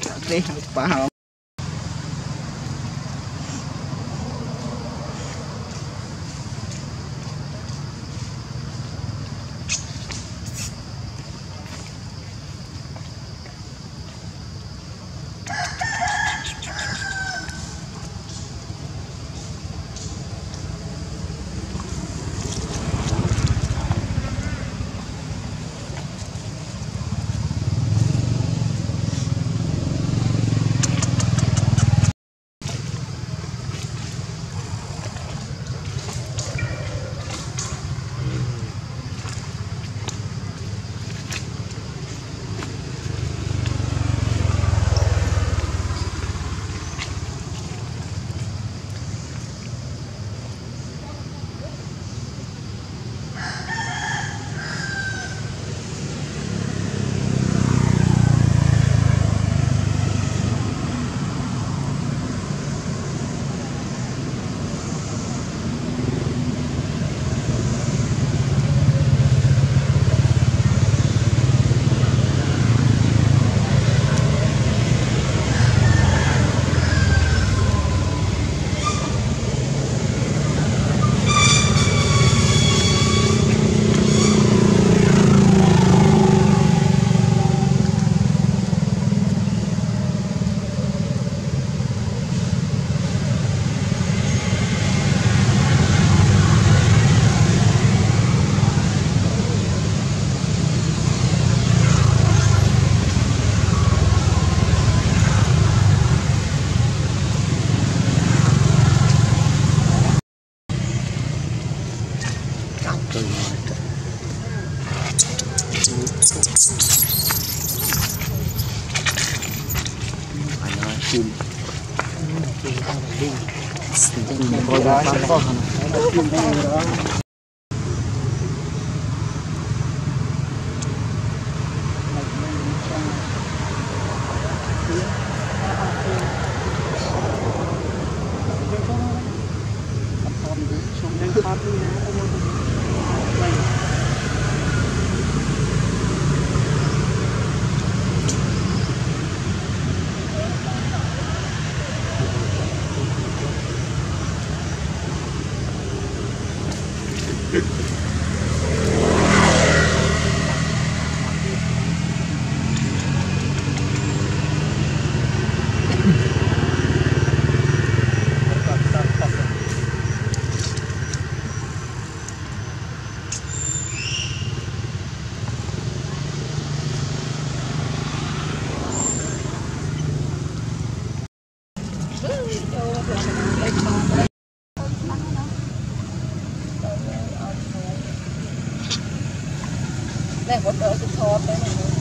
这嘴上 Anakin. Anakin. Anakin. Anakin. 我ม่ก็呗